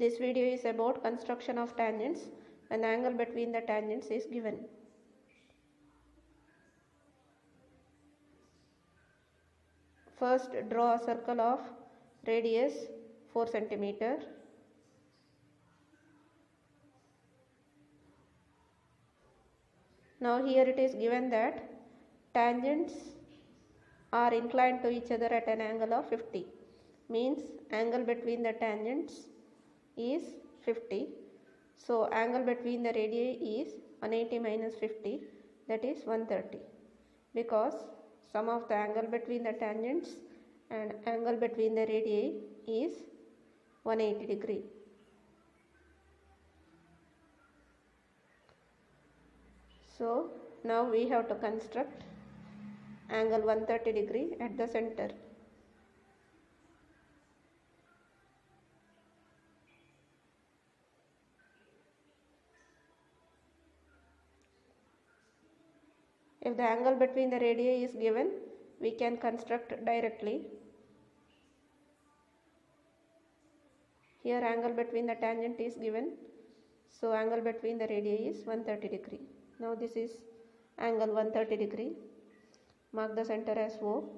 This video is about construction of tangents when angle between the tangents is given. First draw a circle of radius 4 centimeter. Now here it is given that tangents are inclined to each other at an angle of 50 means angle between the tangents is 50 so angle between the radii is 180 minus 50 that is 130 because sum of the angle between the tangents and angle between the radii is 180 degree. So now we have to construct angle 130 degree at the center if the angle between the radii is given we can construct directly. Here angle between the tangent is given. So angle between the radii is 130 degree. Now this is angle 130 degree. Mark the center as O.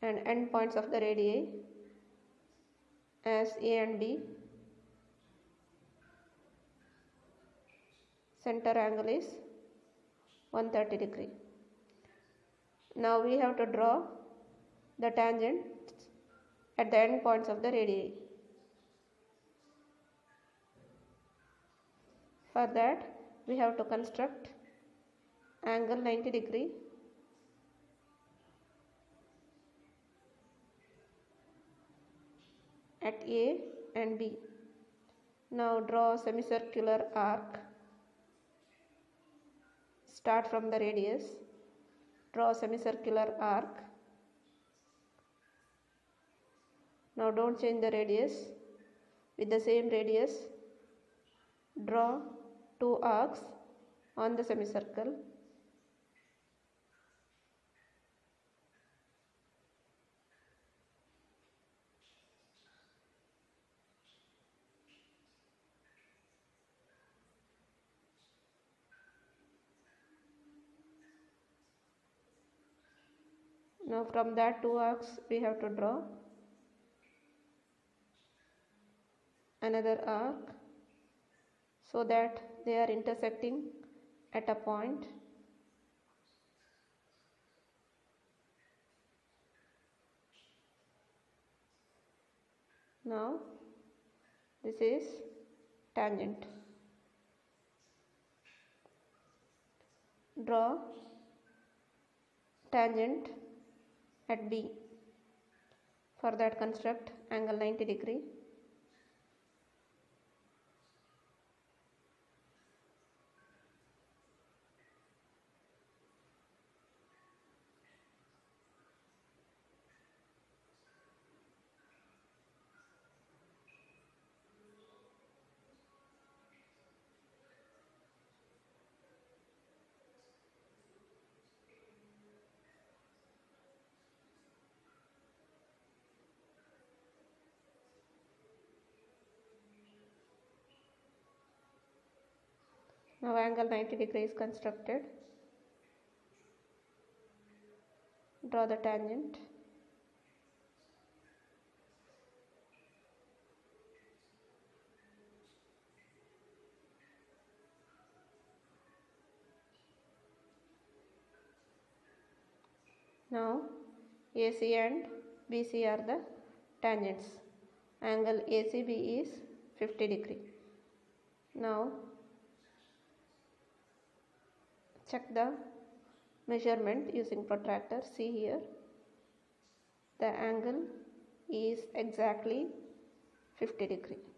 And end points of the radii as A and B center angle is 130 degree now we have to draw the tangent at the end points of the radii for that we have to construct angle 90 degree at A and B. Now draw semicircular arc. Start from the radius. Draw a semicircular arc. Now don't change the radius. With the same radius, draw two arcs on the semicircle. Now from that two arcs we have to draw another arc so that they are intersecting at a point. Now this is tangent. Draw tangent at B for that construct angle 90 degree Now angle 90 degree is constructed. Draw the tangent. Now AC and BC are the tangents. Angle ACB is 50 degree. Now check the measurement using protractor. See here. The angle is exactly 50 degree